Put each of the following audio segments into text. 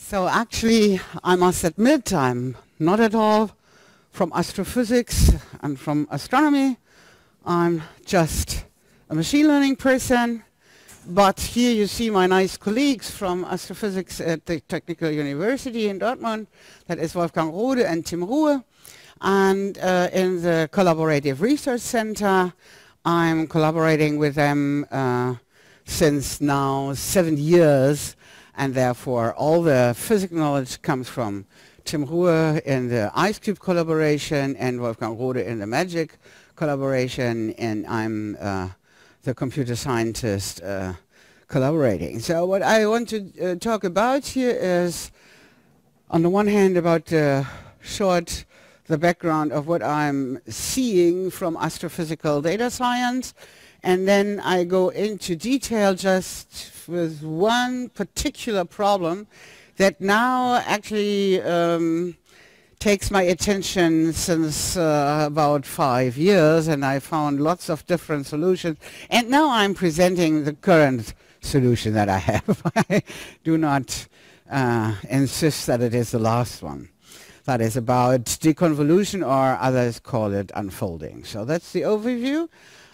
So actually, I must admit, I'm not at all from astrophysics and from astronomy. I'm just a machine learning person. But here you see my nice colleagues from astrophysics at the Technical University in Dortmund. That is Wolfgang Rohde and Tim Ruhe. And uh, in the Collaborative Research Center, I'm collaborating with them uh, since now seven years and therefore all the physical knowledge comes from Tim Ruhe in the IceCube collaboration and Wolfgang Rohde in the MAGIC collaboration, and I'm uh, the computer scientist uh, collaborating. So what I want to uh, talk about here is, on the one hand, about the short the background of what I'm seeing from astrophysical data science, and then I go into detail just with one particular problem that now actually um, takes my attention since uh, about five years and I found lots of different solutions and now I'm presenting the current solution that I have. I do not uh, insist that it is the last one. That is about deconvolution or others call it unfolding. So that's the overview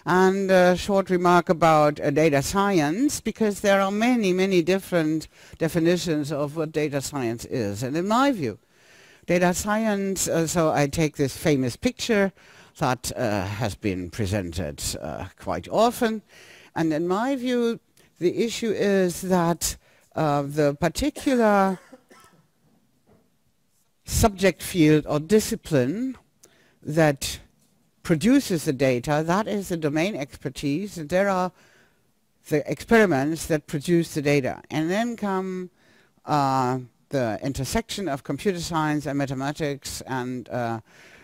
and a short remark about uh, data science because there are many, many different definitions of what data science is. And in my view, data science, uh, so I take this famous picture that uh, has been presented uh, quite often. And in my view, the issue is that uh, the particular subject field or discipline that produces the data, that is the domain expertise. There are the experiments that produce the data. And then come uh, the intersection of computer science and mathematics and uh,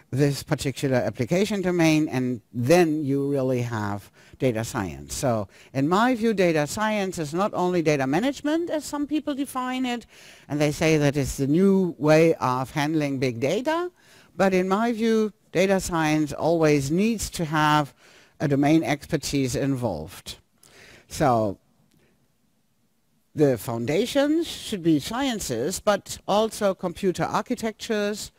this particular application domain, and then you really have data science. So in my view, data science is not only data management, as some people define it, and they say that it's the new way of handling big data, but in my view, data science always needs to have a domain expertise involved. So the foundations should be sciences, but also computer architectures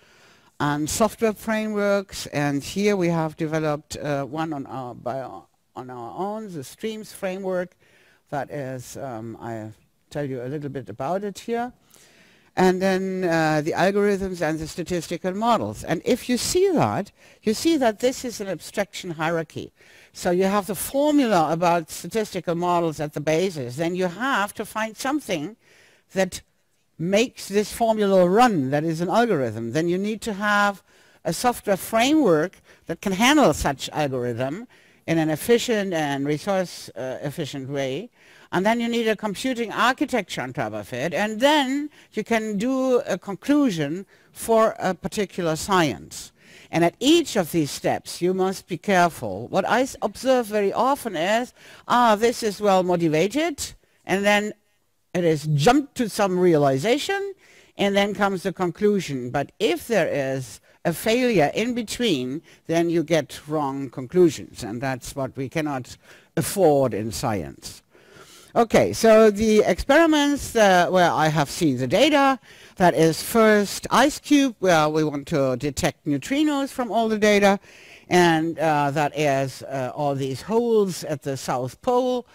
and software frameworks. And here we have developed uh, one on our, by, on our own, the Streams framework. That is, um, I'll tell you a little bit about it here and then uh, the algorithms and the statistical models. And if you see that, you see that this is an abstraction hierarchy. So you have the formula about statistical models at the basis, then you have to find something that makes this formula run, that is an algorithm. Then you need to have a software framework that can handle such algorithm in an efficient and resource uh, efficient way. And then you need a computing architecture on top of it. And then you can do a conclusion for a particular science. And at each of these steps, you must be careful. What I observe very often is, ah, this is well motivated, and then it is jumped to some realization, and then comes the conclusion. But if there is a failure in between, then you get wrong conclusions, and that's what we cannot afford in science. Okay, so the experiments uh, where I have seen the data, that is first IceCube, where we want to detect neutrinos from all the data, and uh, that is uh, all these holes at the South Pole,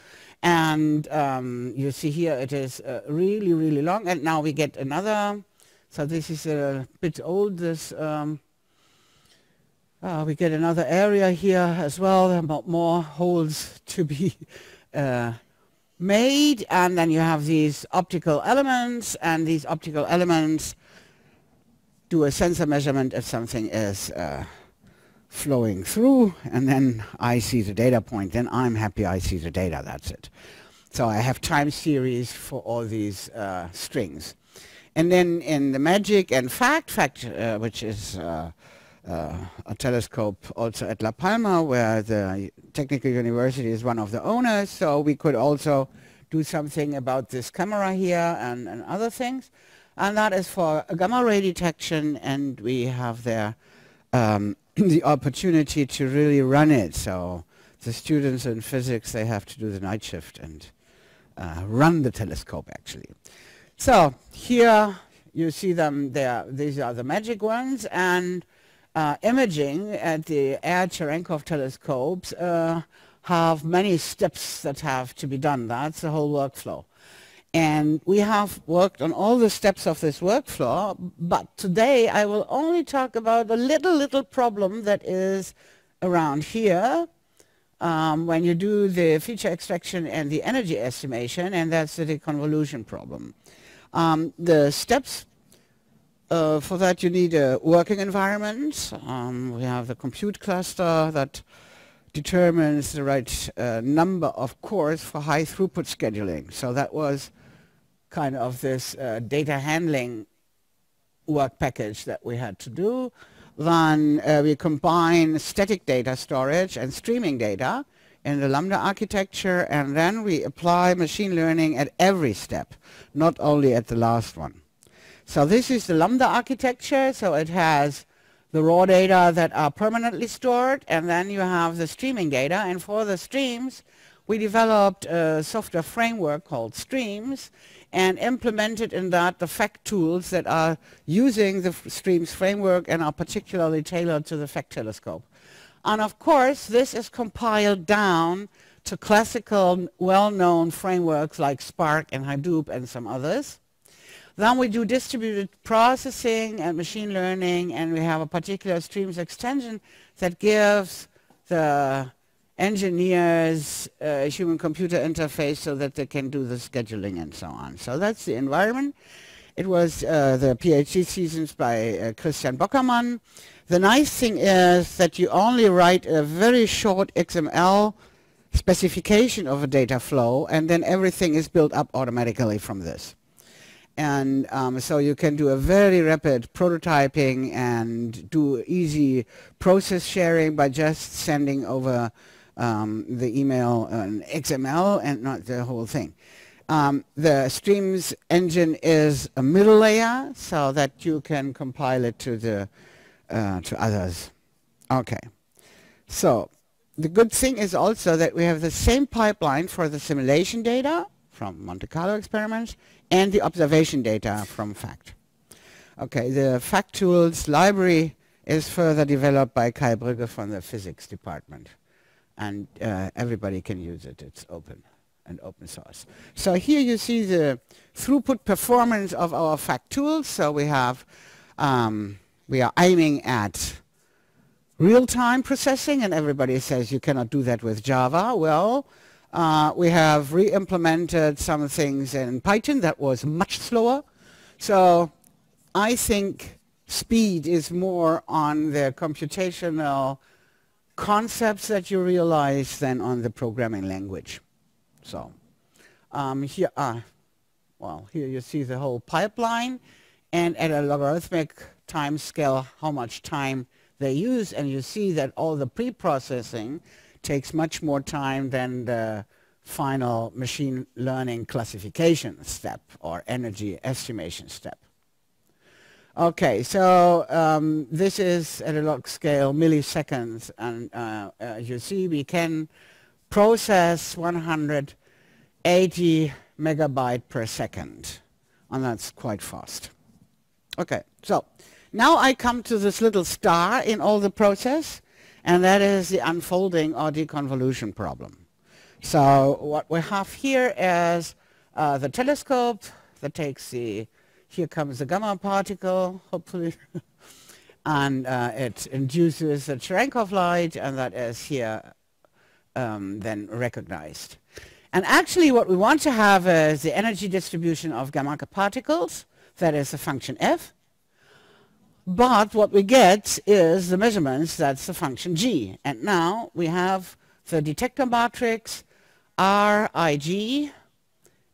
and um, you see here it is uh, really, really long, and now we get another, so this is a bit old, this, um, uh, we get another area here as well, about more holes to be uh, made and then you have these optical elements and these optical elements do a sensor measurement if something is uh, flowing through and then I see the data point then I'm happy I see the data that's it. So I have time series for all these uh, strings and then in the magic and fact fact uh, which is uh, uh, a telescope also at La Palma where the Technical University is one of the owners so we could also do something about this camera here and, and other things. And that is for gamma ray detection and we have there um, the opportunity to really run it. So the students in physics they have to do the night shift and uh, run the telescope actually So here you see them there. These are the magic ones. And uh, imaging at the Air Cherenkov telescopes uh, have many steps that have to be done. That's the whole workflow. And we have worked on all the steps of this workflow, but today I will only talk about a little, little problem that is around here um, when you do the feature extraction and the energy estimation, and that's the deconvolution problem. Um, the steps uh, for that you need a working environment. Um, we have the compute cluster that determines the right uh, number of cores for high throughput scheduling. So that was kind of this uh, data handling work package that we had to do. Then uh, we combine static data storage and streaming data in the Lambda architecture, and then we apply machine learning at every step, not only at the last one. So this is the Lambda architecture, so it has the raw data that are permanently stored, and then you have the streaming data, and for the streams, we developed a software framework called Streams, and implemented in that the FACT tools that are using the Streams framework and are particularly tailored to the FACT telescope. And of course, this is compiled down to classical, well-known frameworks like Spark and Hadoop and some others. Then we do distributed processing and machine learning, and we have a particular Streams extension that gives the engineers a human-computer interface so that they can do the scheduling and so on. So that's the environment. It was uh, the PhD thesis by uh, Christian Bockermann. The nice thing is that you only write a very short XML specification of a data flow and then everything is built up automatically from this. And um, so you can do a very rapid prototyping and do easy process sharing by just sending over um, the email and XML and not the whole thing. Um, the Streams engine is a middle layer so that you can compile it to the uh, to others. Okay. So the good thing is also that we have the same pipeline for the simulation data from Monte Carlo experiments and the observation data from FACT. Okay, the FACT tools library is further developed by Kai Brügge from the physics department and uh, everybody can use it. It's open and open source. So here you see the throughput performance of our FACT tools. So we have, um, we are aiming at real-time processing, and everybody says you cannot do that with Java. Well, uh, we have re-implemented some things in Python that was much slower. So I think speed is more on the computational concepts that you realize than on the programming language. So um, here, uh, well, here you see the whole pipeline and at a logarithmic time scale how much time they use and you see that all the pre-processing takes much more time than the final machine learning classification step or energy estimation step. Okay, so um, this is at a log scale milliseconds, and uh, as you see, we can process 180 megabyte per second, and that's quite fast. Okay, so now I come to this little star in all the process, and that is the unfolding or deconvolution problem. So what we have here is uh, the telescope that takes the here comes the gamma particle, hopefully, and uh, it induces a Cherenkov light, and that is here um, then recognized. And actually what we want to have is the energy distribution of gamma particles, that is the function f, but what we get is the measurements, that's the function g. And now we have the detector matrix Rij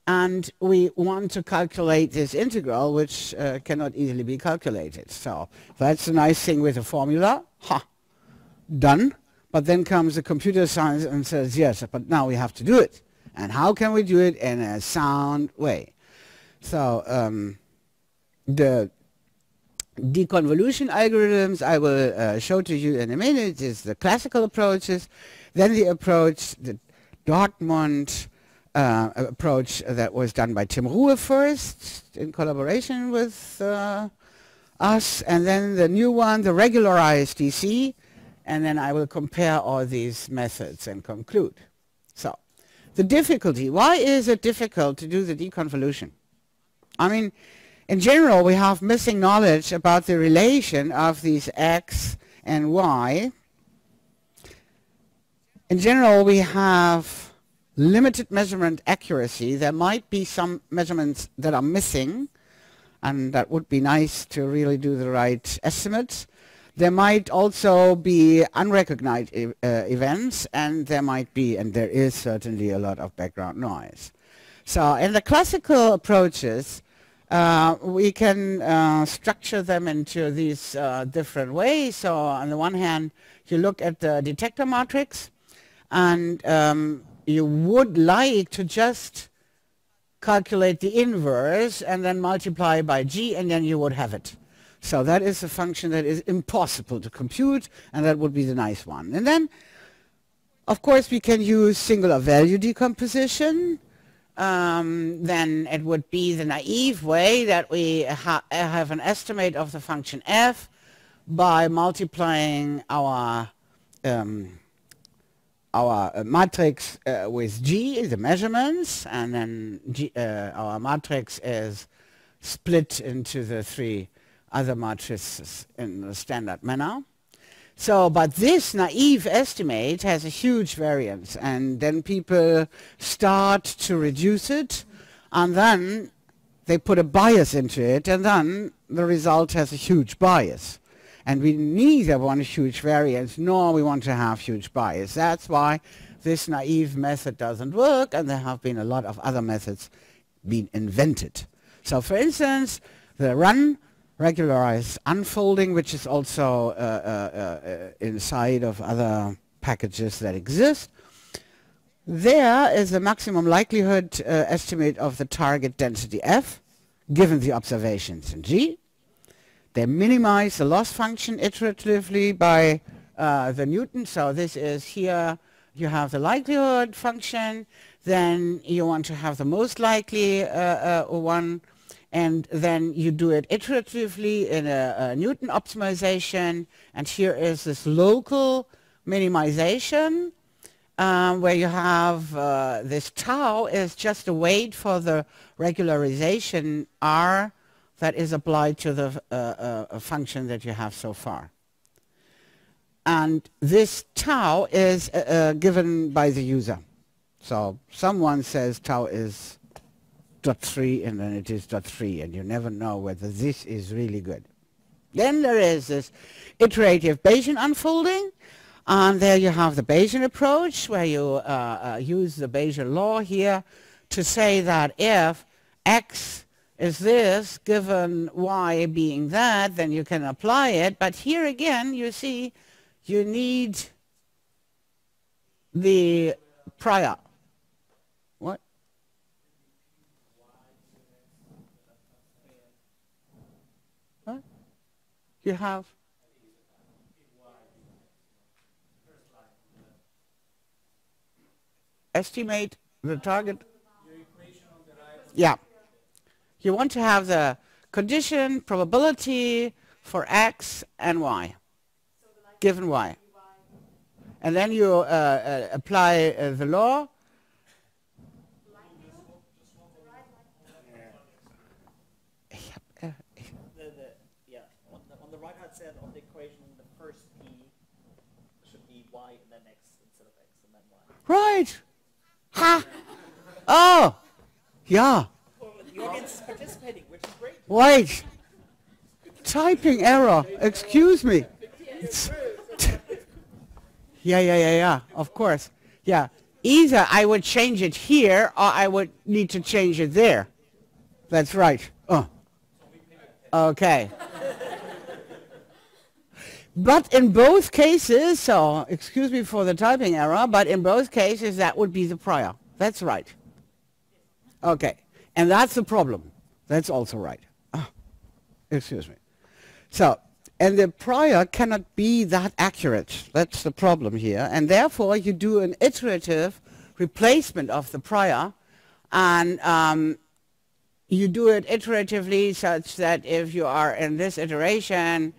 and we want to calculate this integral, which uh, cannot easily be calculated. So that's a nice thing with a formula. Ha! Done. But then comes the computer science and says, yes, but now we have to do it. And how can we do it in a sound way? So um, the deconvolution algorithms I will uh, show to you in a minute is the classical approaches, then the approach, the Dortmund, uh, approach that was done by Tim Ruhe first in collaboration with uh, us, and then the new one, the regularized DSEA, and then I will compare all these methods and conclude. So, the difficulty, why is it difficult to do the deconvolution? I mean, in general, we have missing knowledge about the relation of these x and y. In general, we have limited measurement accuracy. There might be some measurements that are missing, and that would be nice to really do the right estimates. There might also be unrecognized e uh, events, and there might be, and there is certainly a lot of background noise. So in the classical approaches, uh, we can uh, structure them into these uh, different ways. So on the one hand, you look at the detector matrix, and um, you would like to just calculate the inverse and then multiply by g and then you would have it. So that is a function that is impossible to compute and that would be the nice one. And then of course we can use singular value decomposition. Um, then it would be the naive way that we ha have an estimate of the function f by multiplying our um, our matrix uh, with G, the measurements, and then G, uh, our matrix is split into the three other matrices in the standard manner. So, but this naive estimate has a huge variance, and then people start to reduce it, and then they put a bias into it, and then the result has a huge bias. And we neither want a huge variance nor we want to have huge bias. That's why this naive method doesn't work and there have been a lot of other methods being invented. So for instance, the run regularized unfolding, which is also uh, uh, uh, inside of other packages that exist. There is a maximum likelihood uh, estimate of the target density f, given the observations in G. They minimize the loss function iteratively by the Newton. So this is here, you have the likelihood function, then you want to have the most likely uh, uh, one, and then you do it iteratively in a, a Newton optimization, and here is this local minimization, um, where you have uh, this tau is just a weight for the regularization R that is applied to the uh, uh, function that you have so far. And this tau is uh, uh, given by the user. So someone says tau is dot 3 and then it is dot 3 and you never know whether this is really good. Then there is this iterative Bayesian unfolding and there you have the Bayesian approach where you uh, uh, use the Bayesian law here to say that if x is this, given y being that, then you can apply it. But here again, you see, you need the prior. You have? Estimate the target? Yeah. You want to have the condition, probability for x and y, given y. And then you uh, uh, apply uh, the law. on the right hand side of the equation, the first p should be y and then x instead of x and then y. Right. Ha. Oh. Yeah participating, which is great. Wait. Typing error. Excuse me. yeah, yeah, yeah, yeah. Of course. Yeah. Either I would change it here or I would need to change it there. That's right. Oh. Okay. But in both cases, so excuse me for the typing error, but in both cases that would be the prior. That's right. Okay. And that's the problem. That's also right. Ah, excuse me. So, and the prior cannot be that accurate. That's the problem here. And therefore, you do an iterative replacement of the prior And um, you do it iteratively such that if you are in this iteration,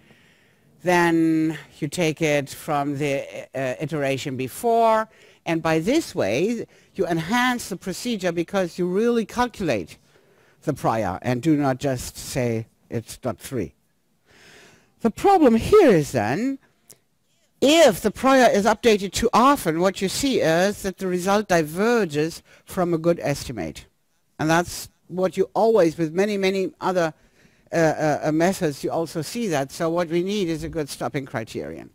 then you take it from the uh, iteration before, and by this way, you enhance the procedure because you really calculate the prior and do not just say it's dot three. The problem here is then, if the prior is updated too often, what you see is that the result diverges from a good estimate. And that's what you always, with many, many other uh, methods, you also see that. So what we need is a good stopping criterion.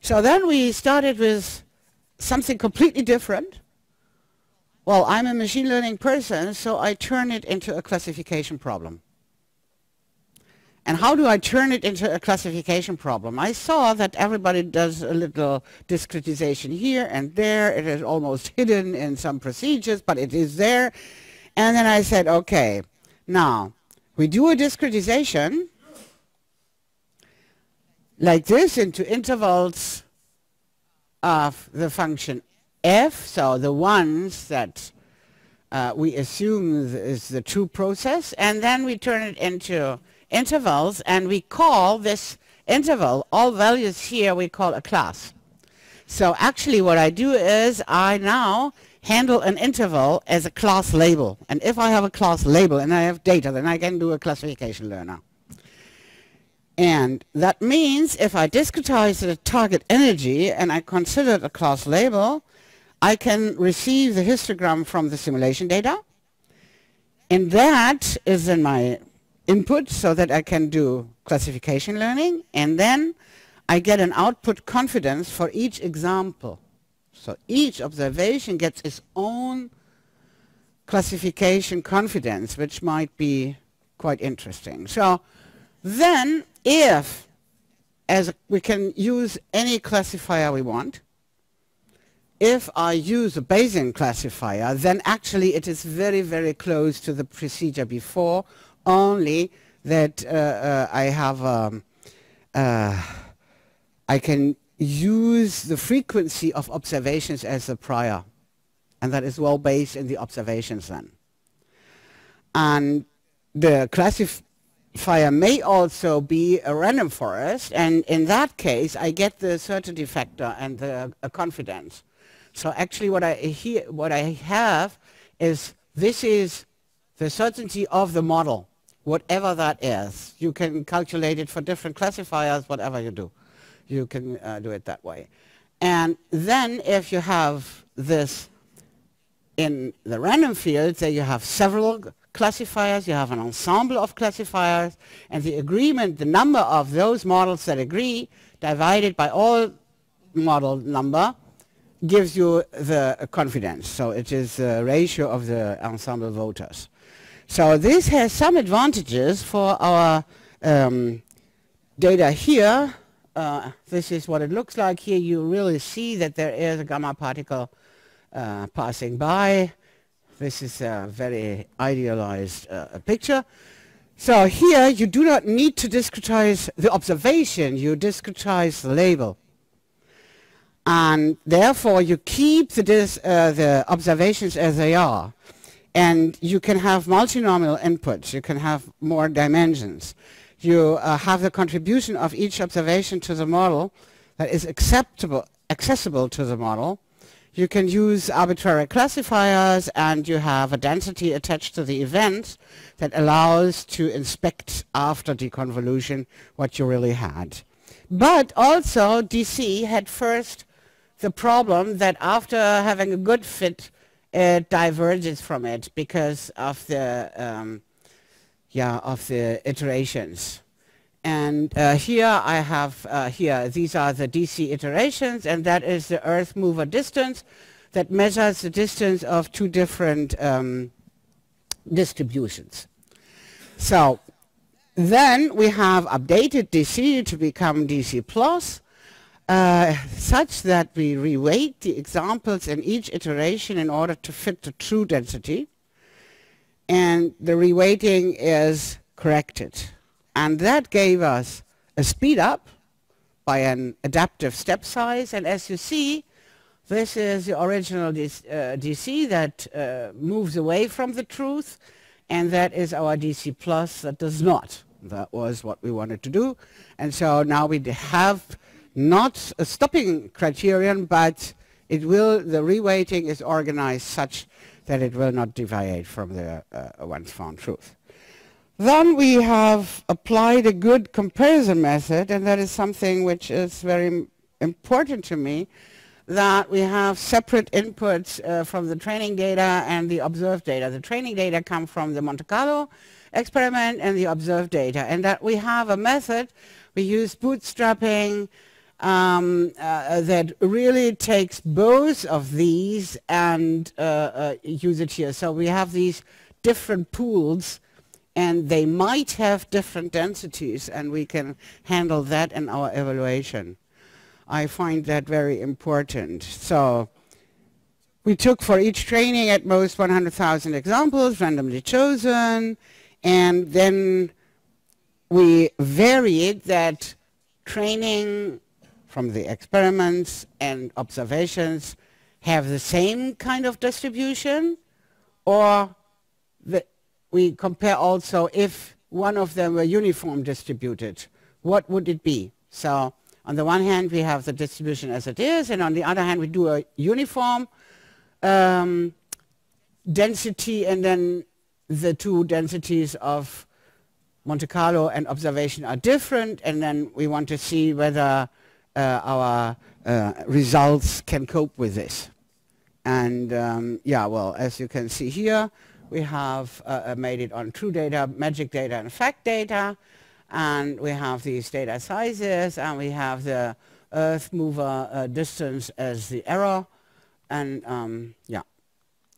So then we started with something completely different. Well, I'm a machine learning person, so I turn it into a classification problem. And how do I turn it into a classification problem? I saw that everybody does a little discretization here and there. It is almost hidden in some procedures, but it is there. And then I said, okay, now we do a discretization like this into intervals of the function f, so the ones that uh, we assume is the true process, and then we turn it into intervals, and we call this interval, all values here, we call a class. So actually what I do is I now handle an interval as a class label. And if I have a class label and I have data, then I can do a classification learner. And that means if I discretize the target energy and I consider it a class label, I can receive the histogram from the simulation data. And that is in my input so that I can do classification learning. And then I get an output confidence for each example. So each observation gets its own classification confidence, which might be quite interesting. So then if, as we can use any classifier we want, if I use a Bayesian classifier, then actually it is very, very close to the procedure before, only that uh, uh, I have, um, uh, I can use the frequency of observations as a prior. And that is well based in the observations then. And the classifier may also be a random forest, and in that case, I get the certainty factor and the uh, confidence. So actually what I, here, what I have is this is the certainty of the model, whatever that is. You can calculate it for different classifiers, whatever you do. You can uh, do it that way. And then if you have this in the random field, there you have several classifiers, you have an ensemble of classifiers, and the agreement, the number of those models that agree, divided by all model number, gives you the confidence. So it is the ratio of the ensemble voters. So this has some advantages for our um, data here. Uh, this is what it looks like here. You really see that there is a gamma particle uh, passing by. This is a very idealized uh, picture. So here you do not need to discretize the observation, you discretize the label and therefore you keep the, uh, the observations as they are and you can have multinomial inputs, you can have more dimensions. You uh, have the contribution of each observation to the model that is acceptable, accessible to the model. You can use arbitrary classifiers and you have a density attached to the event that allows to inspect after deconvolution what you really had. But also DSEA had first the problem that after having a good fit, it diverges from it because of the um, yeah of the iterations. And uh, here I have uh, here these are the DSEA iterations, and that is the Earth mover distance that measures the distance of two different um, distributions. So then we have updated DSEA to become DSEA plus uh, such that we reweight the examples in each iteration in order to fit the true density. And the reweighting is corrected. And that gave us a speed up by an adaptive step size. And as you see, This is the original DSEA, uh, DSEA that uh, moves away from the truth, and that is our DSEA plus that does not. That was what we wanted to do. And so now we have not a stopping criterion, but it will, the reweighting is organized such that it will not deviate from the uh, once found truth. Then we have applied a good comparison method, and that is something which is very important to me, that we have separate inputs uh, from the training data and the observed data. The training data come from the Monte Carlo experiment and the observed data, and that we have a method, we use bootstrapping, um, uh, that really takes both of these and uh, uh, use it here. So we have these different pools and they might have different densities and we can handle that in our evaluation. I find that very important. So we took for each training at most 100,000 examples, randomly chosen, and then we varied that training from the experiments and observations have the same kind of distribution or the, we compare also if one of them were uniform distributed, what would it be? So on the one hand we have the distribution as it is and on the other hand we do a uniform um, density and then the two densities of Monte Carlo and observation are different and then we want to see whether our uh, results can cope with this. And um, yeah, well, as you can see here, we have uh, made it on true data, magic data, and fact data. And we have these data sizes, and we have the Earth mover uh, distance as the error. And um, yeah,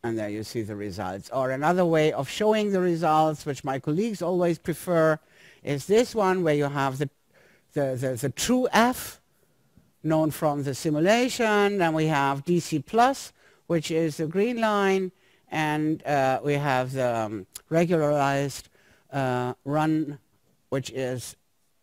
and there you see the results. Or another way of showing the results, which my colleagues always prefer, is this one where you have the, the, the, the true F known from the simulation. Then we have DSEA plus, which is the green line, and uh, we have the um, regularized uh, run, which is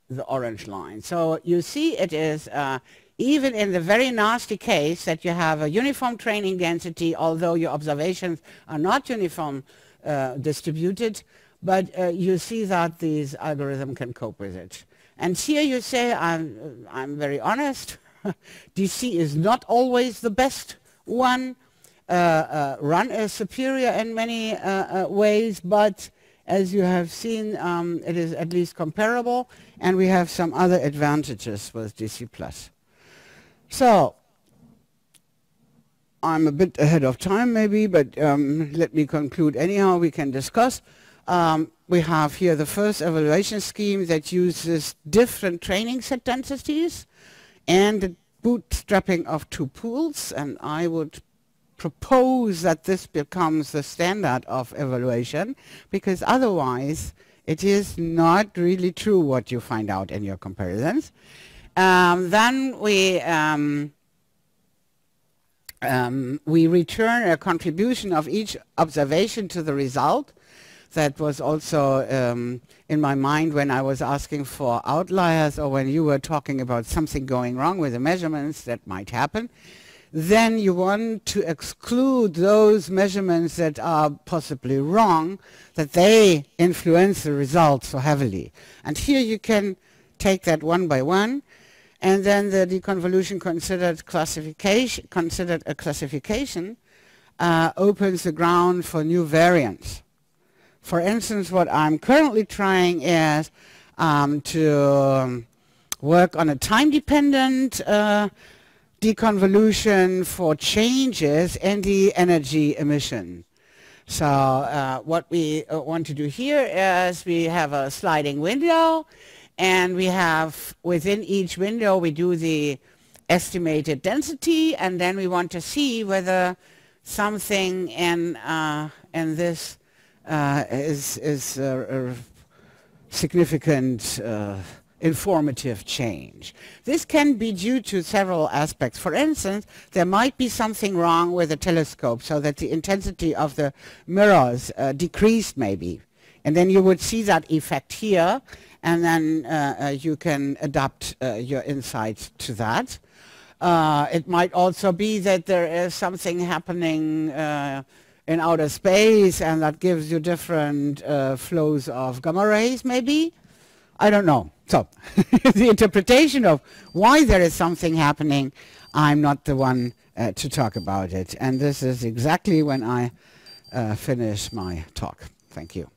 the orange line. So you see it is, uh, even in the very nasty case that you have a uniform training density, although your observations are not uniform uh, distributed, but uh, you see that these algorithm can cope with it. And here you say, I'm, I'm very honest, DSEA is not always the best one. Uh, uh, run is superior in many uh, uh, ways, but as you have seen, um, it is at least comparable, and we have some other advantages with DSEA+. So, I'm a bit ahead of time maybe, but um, let me conclude anyhow, we can discuss. Um, we have here the first evaluation scheme that uses different training set densities and the bootstrapping of two pools, and I would propose that this becomes the standard of evaluation, because otherwise it is not really true what you find out in your comparisons. Um, then we um, um, we return a contribution of each observation to the result. That was also um, in my mind when I was asking for outliers or when you were talking about something going wrong with the measurements that might happen, then you want to exclude those measurements that are possibly wrong, that they influence the results so heavily. And here you can take that one by one, and then the deconvolution considered classification, considered a classification, uh, opens the ground for new variants. For instance, what I'm currently trying is um, to um, work on a time-dependent uh, deconvolution for changes in the energy emission. So uh, what we uh, want to do here is we have a sliding window and we have within each window we do the estimated density and then we want to see whether something in, uh, in this uh, is, is a, a significant uh, informative change. This can be due to several aspects. For instance, there might be something wrong with the telescope so that the intensity of the mirrors uh, decreased maybe. And then you would see that effect here and then uh, uh, you can adapt uh, your insights to that. Uh, it might also be that there is something happening uh, in outer space and that gives you different uh, flows of gamma rays maybe. I don't know. So the interpretation of why there is something happening, I'm not the one uh, to talk about it. And this is exactly when I uh, finish my talk. Thank you.